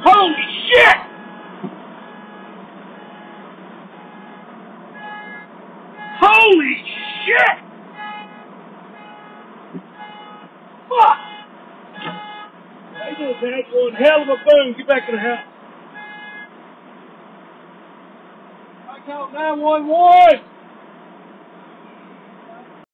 Holy shit! Holy shit! Fuck! How you doing, One hell of a boom. Get back in the house. I call 911.